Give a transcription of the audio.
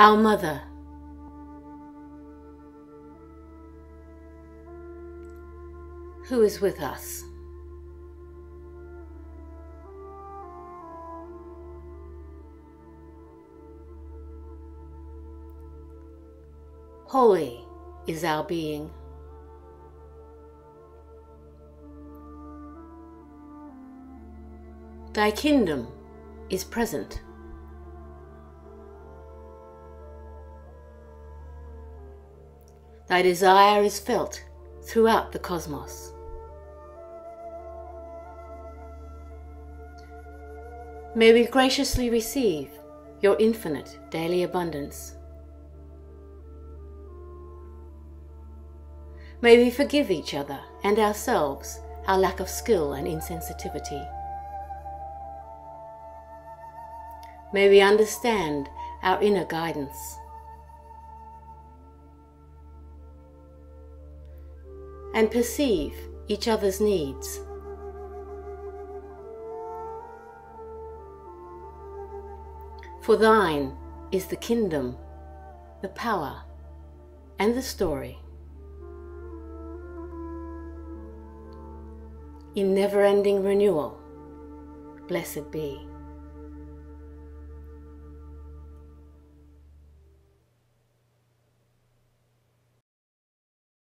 Our Mother. Who is with us? Holy is our being. Thy kin-dom is present. Thy desire is felt throughout the cosmos. May we graciously receive your infinite daily abundance. May we forgive each other and ourselves our lack of skill and insensitivity. May we understand our inner guidance. And perceive each other's needs. For thine is the kin-dom, the power, and the story. In never ending renewal, blessed be.